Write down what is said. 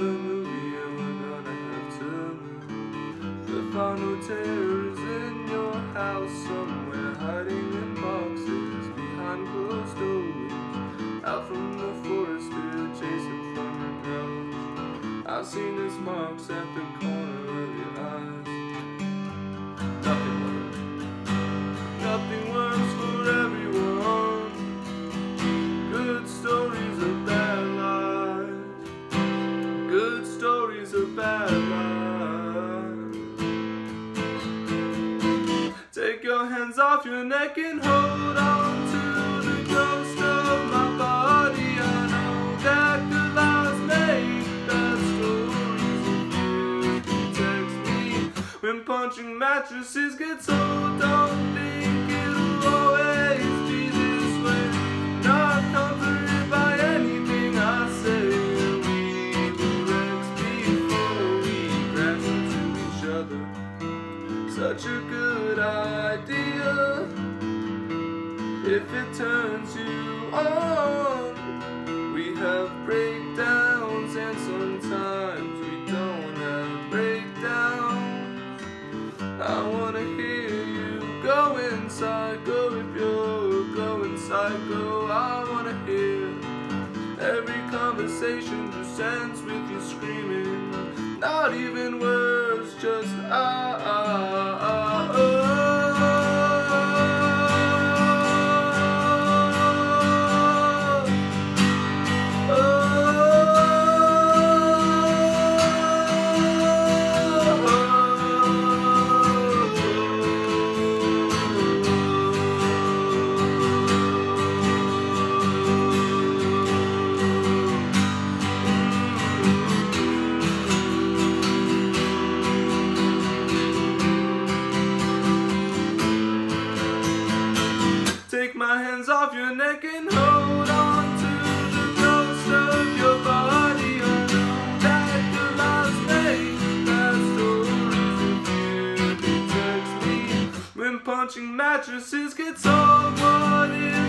another movie and we're gonna have to move. The final terror is in your house somewhere, hiding in boxes behind closed doors. Out from the forest, we're chasing from your couch. I've seen his marks at the corner of your eyes. Nothing your hands off your neck and hold on to the ghost of my body. I know that lies bad stories. Text me when punching mattresses get so don't think it'll always be this way. Not comforted by anything I say. We were before we crash into each other. Such a good idea if it turns you on. We have breakdowns and sometimes we don't have breakdowns. I wanna hear you going psycho if you're going psycho. I wanna hear every conversation just ends with you screaming. Not even words, just ah my hands off your neck and hold on to the ghost of your body. I know That devours me, that stories of you protects me. When punching mattresses gets old, what is